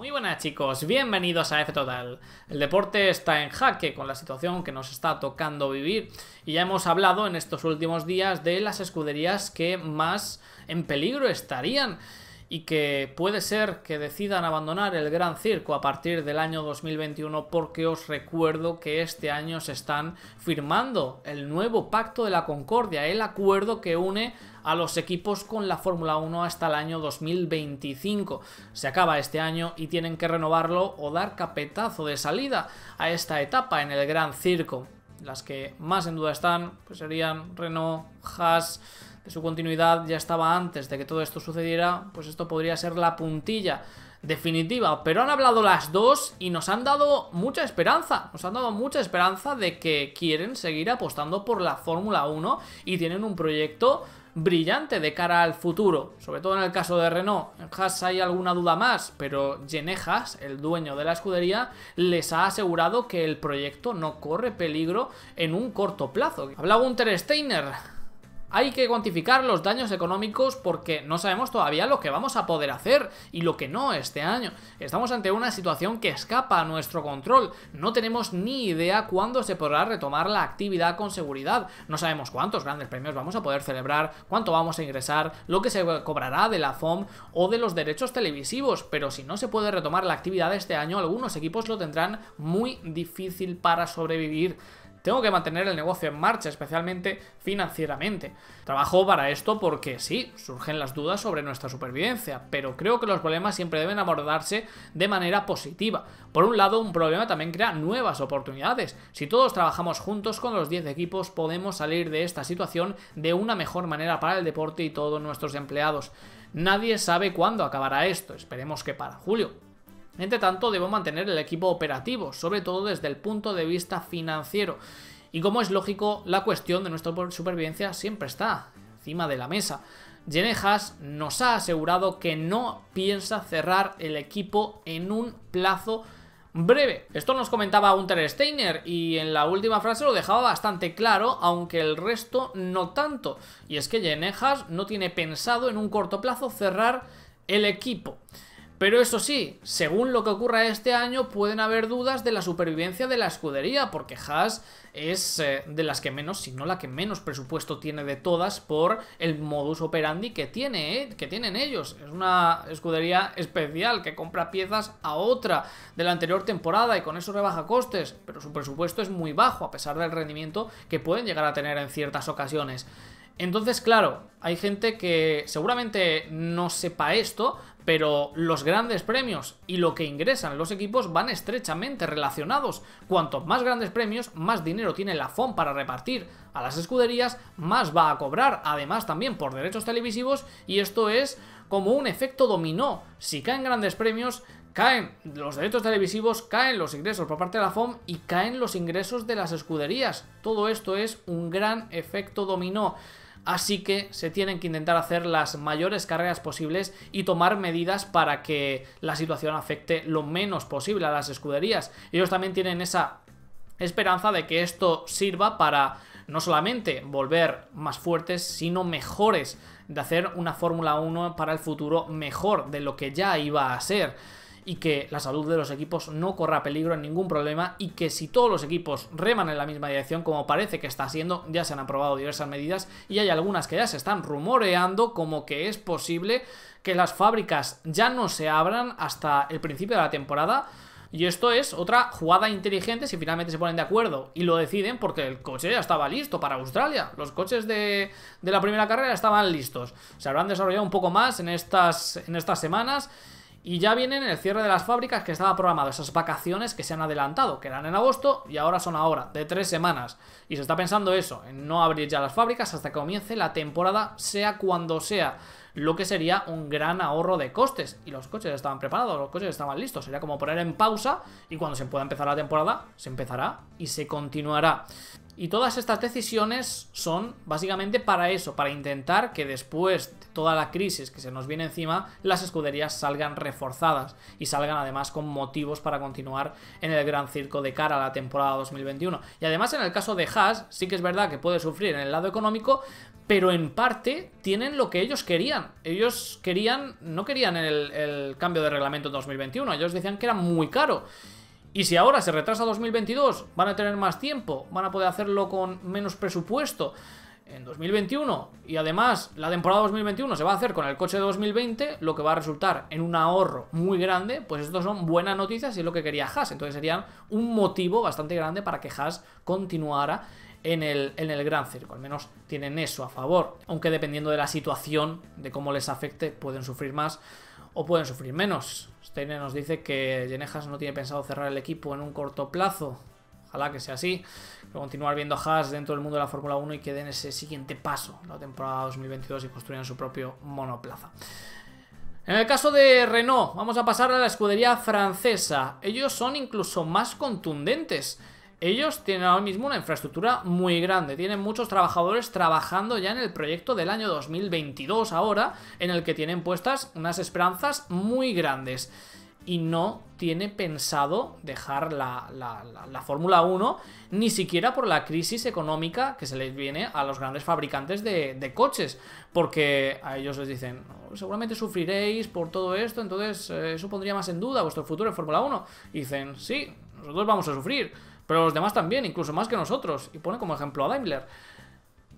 Muy buenas chicos, bienvenidos a F Total. El deporte está en jaque con la situación que nos está tocando vivir y ya hemos hablado en estos últimos días de las escuderías que más en peligro estarían y que puede ser que decidan abandonar el Gran Circo a partir del año 2021 porque os recuerdo que este año se están firmando el nuevo Pacto de la Concordia, el acuerdo que une a los equipos con la Fórmula 1 hasta el año 2025. Se acaba este año y tienen que renovarlo o dar capetazo de salida a esta etapa en el Gran Circo. Las que más en duda están pues serían Renault, Haas, su continuidad ya estaba antes de que todo esto sucediera, pues esto podría ser la puntilla definitiva. Pero han hablado las dos y nos han dado mucha esperanza. Nos han dado mucha esperanza de que quieren seguir apostando por la Fórmula 1 y tienen un proyecto brillante de cara al futuro, sobre todo en el caso de Renault. En Haas hay alguna duda más, pero Genejas, el dueño de la escudería, les ha asegurado que el proyecto no corre peligro en un corto plazo. Habla Gunter Steiner, hay que cuantificar los daños económicos porque no sabemos todavía lo que vamos a poder hacer y lo que no este año. Estamos ante una situación que escapa a nuestro control. No tenemos ni idea cuándo se podrá retomar la actividad con seguridad. No sabemos cuántos grandes premios vamos a poder celebrar, cuánto vamos a ingresar, lo que se cobrará de la FOM o de los derechos televisivos. Pero si no se puede retomar la actividad este año, algunos equipos lo tendrán muy difícil para sobrevivir. Tengo que mantener el negocio en marcha, especialmente financieramente. Trabajo para esto porque sí, surgen las dudas sobre nuestra supervivencia, pero creo que los problemas siempre deben abordarse de manera positiva. Por un lado, un problema también crea nuevas oportunidades. Si todos trabajamos juntos con los 10 equipos, podemos salir de esta situación de una mejor manera para el deporte y todos nuestros empleados. Nadie sabe cuándo acabará esto, esperemos que para julio. Entre tanto, debo mantener el equipo operativo, sobre todo desde el punto de vista financiero. Y como es lógico, la cuestión de nuestra supervivencia siempre está encima de la mesa. Genejas nos ha asegurado que no piensa cerrar el equipo en un plazo breve. Esto nos comentaba Unter Steiner y en la última frase lo dejaba bastante claro, aunque el resto no tanto. Y es que Genejas no tiene pensado en un corto plazo cerrar el equipo. Pero eso sí, según lo que ocurra este año, pueden haber dudas de la supervivencia de la escudería, porque Haas es eh, de las que menos, si no la que menos presupuesto tiene de todas por el modus operandi que tiene, eh, que tienen ellos. Es una escudería especial que compra piezas a otra de la anterior temporada y con eso rebaja costes, pero su presupuesto es muy bajo a pesar del rendimiento que pueden llegar a tener en ciertas ocasiones. Entonces, claro, hay gente que seguramente no sepa esto, pero los grandes premios y lo que ingresan los equipos van estrechamente relacionados. Cuanto más grandes premios, más dinero tiene la FOM para repartir a las escuderías, más va a cobrar, además también por derechos televisivos, y esto es como un efecto dominó. Si caen grandes premios, caen los derechos televisivos, caen los ingresos por parte de la FOM y caen los ingresos de las escuderías. Todo esto es un gran efecto dominó. Así que se tienen que intentar hacer las mayores carreras posibles y tomar medidas para que la situación afecte lo menos posible a las escuderías. Ellos también tienen esa esperanza de que esto sirva para no solamente volver más fuertes, sino mejores, de hacer una Fórmula 1 para el futuro mejor de lo que ya iba a ser y que la salud de los equipos no corra peligro en ningún problema y que si todos los equipos reman en la misma dirección como parece que está siendo, ya se han aprobado diversas medidas y hay algunas que ya se están rumoreando como que es posible que las fábricas ya no se abran hasta el principio de la temporada y esto es otra jugada inteligente si finalmente se ponen de acuerdo y lo deciden porque el coche ya estaba listo para Australia. Los coches de, de la primera carrera estaban listos. Se habrán desarrollado un poco más en estas, en estas semanas y ya vienen el cierre de las fábricas que estaba programado, esas vacaciones que se han adelantado, que eran en agosto y ahora son ahora, de tres semanas. Y se está pensando eso, en no abrir ya las fábricas hasta que comience la temporada, sea cuando sea. Lo que sería un gran ahorro de costes. Y los coches estaban preparados, los coches estaban listos. Sería como poner en pausa y cuando se pueda empezar la temporada, se empezará y se continuará. Y todas estas decisiones son básicamente para eso, para intentar que después de toda la crisis que se nos viene encima, las escuderías salgan reforzadas y salgan además con motivos para continuar en el gran circo de cara a la temporada 2021. Y además en el caso de Haas, sí que es verdad que puede sufrir en el lado económico, pero en parte tienen lo que ellos querían. Ellos querían, no querían el, el cambio de reglamento en 2021, ellos decían que era muy caro. Y si ahora se retrasa 2022, van a tener más tiempo, van a poder hacerlo con menos presupuesto en 2021 y además la temporada 2021 se va a hacer con el coche de 2020, lo que va a resultar en un ahorro muy grande, pues esto son buenas noticias y es lo que quería Haas. Entonces serían un motivo bastante grande para que Haas continuara en el, en el Gran Circo. Al menos tienen eso a favor. Aunque dependiendo de la situación, de cómo les afecte, pueden sufrir más o pueden sufrir menos. Steiner nos dice que Genejas no tiene pensado cerrar el equipo en un corto plazo. Ojalá que sea así. Continuar viendo a Haas dentro del mundo de la Fórmula 1 y que den ese siguiente paso la temporada 2022 y construyan su propio monoplaza. En el caso de Renault, vamos a pasar a la escudería francesa. Ellos son incluso más contundentes. Ellos tienen ahora mismo una infraestructura muy grande, tienen muchos trabajadores trabajando ya en el proyecto del año 2022 ahora, en el que tienen puestas unas esperanzas muy grandes. Y no tiene pensado dejar la, Fórmula 1, ni siquiera por la crisis económica que se les viene a los grandes fabricantes de, coches, porque a ellos les dicen, seguramente sufriréis por todo esto, entonces eh, eso pondría más en duda vuestro futuro en Fórmula 1. Y dicen, sí, nosotros vamos a sufrir pero los demás también, incluso más que nosotros. Y pone como ejemplo a Daimler.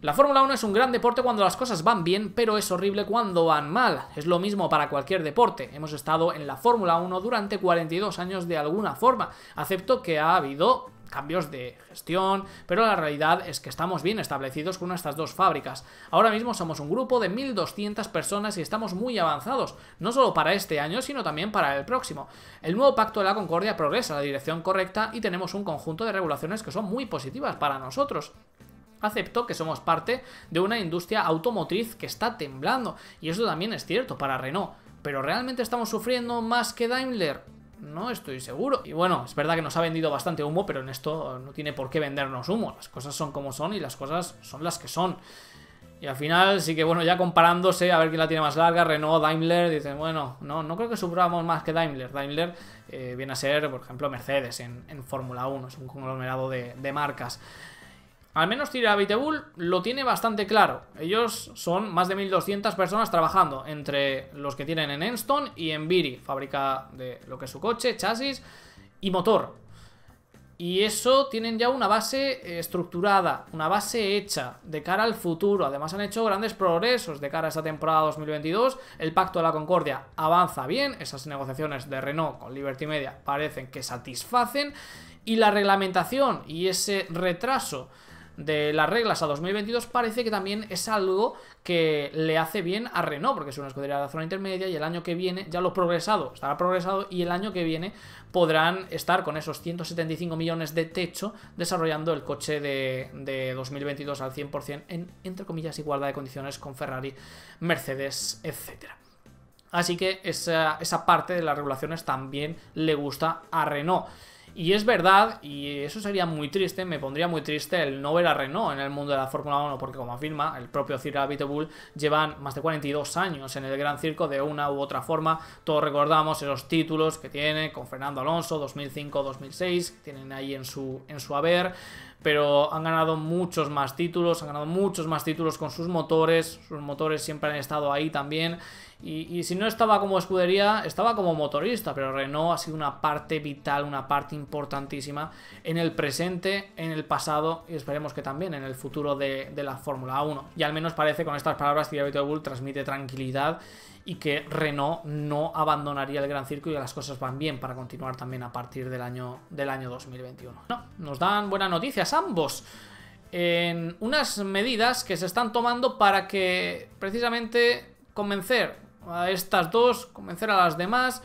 La Fórmula 1 es un gran deporte cuando las cosas van bien, pero es horrible cuando van mal. Es lo mismo para cualquier deporte. Hemos estado en la Fórmula 1 durante 42 años de alguna forma. Acepto que ha habido cambios de gestión, pero la realidad es que estamos bien establecidos con nuestras dos fábricas. Ahora mismo somos un grupo de 1.200 personas y estamos muy avanzados, no solo para este año, sino también para el próximo. El nuevo Pacto de la Concordia progresa en la dirección correcta y tenemos un conjunto de regulaciones que son muy positivas para nosotros. Acepto que somos parte de una industria automotriz que está temblando, y eso también es cierto para Renault. ¿Pero realmente estamos sufriendo más que Daimler? No estoy seguro. Y bueno, es verdad que nos ha vendido bastante humo, pero en esto no tiene por qué vendernos humo. Las cosas son como son y las cosas son las que son. Y al final sí que, bueno, ya comparándose a ver quién la tiene más larga, Renault, Daimler, dicen, bueno, no, no creo que suframos más que Daimler. Daimler eh, viene a ser, por ejemplo, Mercedes en, Fórmula 1, es un conglomerado de, de marcas. Al menos Tirabitebul lo tiene bastante claro. Ellos son más de 1200 personas trabajando entre los que tienen en Enston y en Biri, fábrica de lo que es su coche, chasis y motor. Y eso tienen ya una base estructurada, una base hecha de cara al futuro. Además han hecho grandes progresos de cara a esta temporada 2022. El Pacto de la Concordia avanza bien. Esas negociaciones de Renault con Liberty Media parecen que satisfacen. Y la reglamentación y ese retraso de las reglas a 2022 parece que también es algo que le hace bien a Renault, porque es una escudería de la zona intermedia y el año que viene, ya lo progresado, estará progresado y el año que viene podrán estar con esos 175 millones de techo desarrollando el coche de, 2022 al 100% en, entre comillas, igualdad de condiciones con Ferrari, Mercedes, etcétera. Así que esa, esa parte de las regulaciones también le gusta a Renault. Y es verdad, y eso sería muy triste, me pondría muy triste el no ver a Renault en el mundo de la Fórmula 1, porque como afirma el propio Cyril Abiteboul, llevan más de 42 años en el Gran Circo de una u otra forma. Todos recordamos esos títulos que tiene con Fernando Alonso, 2005-2006, que tienen ahí en su, en su haber pero han ganado muchos más títulos, han ganado muchos más títulos con sus motores, sus motores siempre han estado ahí también y, si no estaba como escudería, estaba como motorista, pero Renault ha sido una parte vital, una parte importantísima en el presente, en el pasado y esperemos que también en el futuro de, la Fórmula 1. Y al menos parece con estas palabras que David Bull transmite tranquilidad y que Renault no abandonaría el Gran Circo y las cosas van bien para continuar también a partir del año, del año 2021. No, nos dan buenas noticias ambos en unas medidas que se están tomando para que precisamente convencer a estas dos, convencer a las demás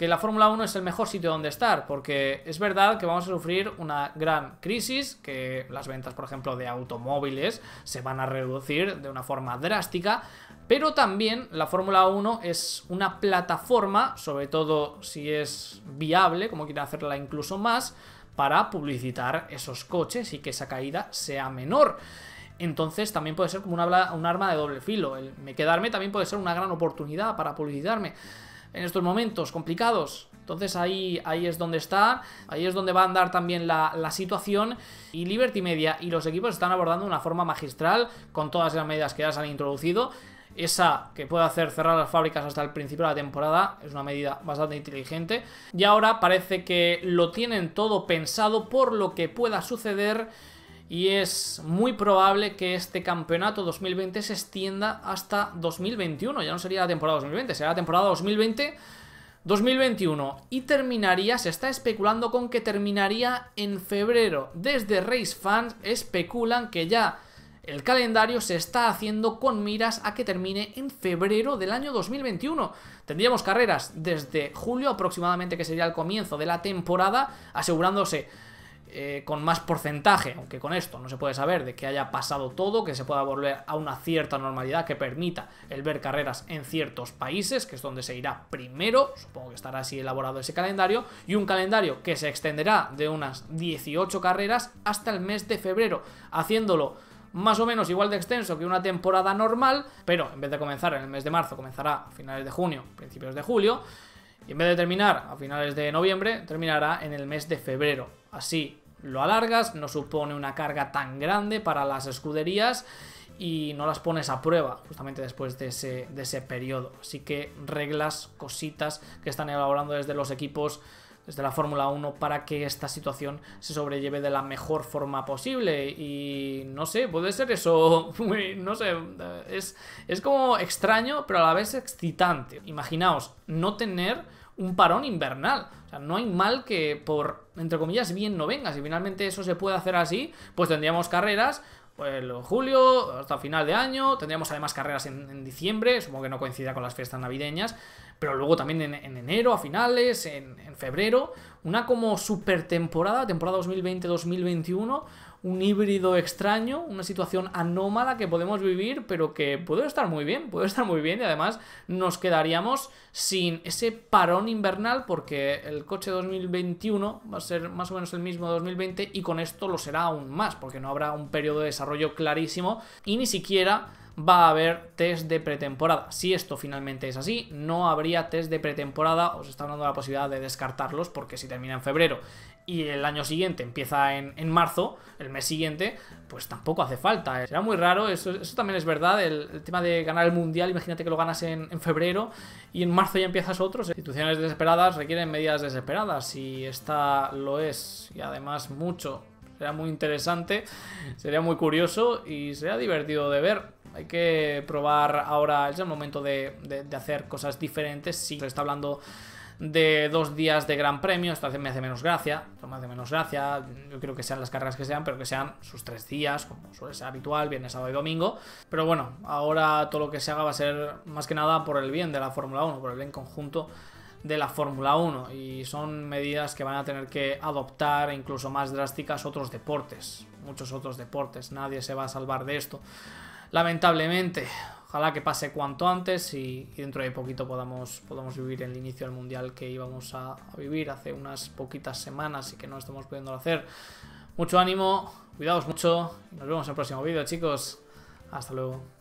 que la Fórmula 1 es el mejor sitio donde estar, porque es verdad que vamos a sufrir una gran crisis, que las ventas, por ejemplo, de automóviles se van a reducir de una forma drástica, pero también la Fórmula 1 es una plataforma, sobre todo si es viable, como quieren hacerla incluso más, para publicitar esos coches y que esa caída sea menor. Entonces también puede ser como un, un arma de doble filo. El me quedarme también puede ser una gran oportunidad para publicitarme en estos momentos complicados. Entonces ahí, ahí es donde está, ahí es donde va a andar también la, la, situación y Liberty Media y los equipos están abordando de una forma magistral con todas las medidas que ya se han introducido. Esa que puede hacer cerrar las fábricas hasta el principio de la temporada es una medida bastante inteligente. Y ahora parece que lo tienen todo pensado por lo que pueda suceder y es muy probable que este campeonato 2020 se extienda hasta 2021. Ya no sería la temporada 2020, será la temporada 2020. 2021 y terminaría, se está especulando con que terminaría en febrero. Desde Race Fans especulan que ya el calendario se está haciendo con miras a que termine en febrero del año 2021. Tendríamos carreras desde julio aproximadamente, que sería el comienzo de la temporada, asegurándose eh, con más porcentaje, aunque con esto no se puede saber de que haya pasado todo, que se pueda volver a una cierta normalidad que permita el ver carreras en ciertos países, que es donde se irá primero, supongo que estará así elaborado ese calendario, y un calendario que se extenderá de unas 18 carreras hasta el mes de febrero, haciéndolo más o menos igual de extenso que una temporada normal, pero en vez de comenzar en el mes de marzo, comenzará a finales de junio, principios de julio, y en vez de terminar a finales de noviembre, terminará en el mes de febrero. Así lo alargas, no supone una carga tan grande para las escuderías y no las pones a prueba justamente después de ese, de ese periodo. Así que reglas, cositas que están elaborando desde los equipos, desde la Fórmula 1, para que esta situación se sobrelleve de la mejor forma posible. Y no sé, puede ser eso, no sé, es, es como extraño, pero a la vez excitante. Imaginaos, no tener un parón invernal. O sea, no hay mal que por, entre comillas, bien no venga. Si finalmente eso se puede hacer así, pues tendríamos carreras pues julio hasta final de año, tendríamos además carreras en, diciembre, supongo que no coincida con las fiestas navideñas, pero luego también en, enero, a finales, en, en, febrero, una como super temporada, temporada 2020-2021, un híbrido extraño, una situación anómala que podemos vivir, pero que puede estar muy bien, puede estar muy bien y además nos quedaríamos sin ese parón invernal porque el coche 2021 va a ser más o menos el mismo 2020 y con esto lo será aún más porque no habrá un periodo de desarrollo clarísimo y ni siquiera va a haber test de pretemporada. Si esto finalmente es así, no habría test de pretemporada, os está dando la posibilidad de descartarlos porque si termina en febrero y el año siguiente empieza en, marzo, el mes siguiente, pues tampoco hace falta. Será muy raro, eso, también es verdad, el, tema de ganar el mundial, imagínate que lo ganas en, en febrero y en marzo ya empiezas otro. Instituciones desesperadas requieren medidas desesperadas y esta lo es y además mucho. Será muy interesante, sería muy curioso y sería divertido de ver. Hay que probar ahora, es el momento de, de hacer cosas diferentes. Si se está hablando de dos días de gran premio. Esto me hace menos gracia. Esto me hace menos gracia. Yo creo que sean las carreras que sean, pero que sean sus tres días, como suele ser habitual, viernes, sábado y domingo. Pero bueno, ahora todo lo que se haga va a ser más que nada por el bien de la Fórmula 1, por el bien conjunto de la Fórmula 1 y son medidas que van a tener que adoptar incluso más drásticas otros deportes, muchos otros deportes, nadie se va a salvar de esto. Lamentablemente, Ojalá que pase cuanto antes y, dentro de poquito podamos, podamos vivir el inicio del mundial que íbamos a, vivir hace unas poquitas semanas y que no estamos pudiendo hacer. Mucho ánimo, cuidaos mucho y nos vemos en el próximo vídeo, chicos. Hasta luego.